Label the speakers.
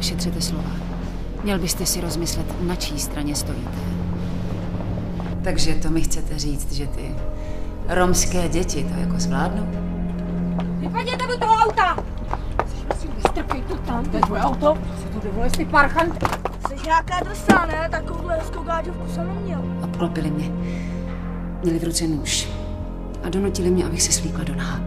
Speaker 1: šetřete slova. Měl byste si rozmyslet, na čí straně stojíte. Takže to mi chcete říct, že ty romské děti to jako zvládnou?
Speaker 2: Vypadněte do toho auta! Strkej to tam, to je tvoje auto. Si to dovolí ty parchant.
Speaker 3: Jsi nějaká drsá, ne? Takovouhle hezkou gáďovku jsem neměl.
Speaker 1: Obklopili mě. Měli v ruce nůž. A donutili mě, abych se slíkla do náha.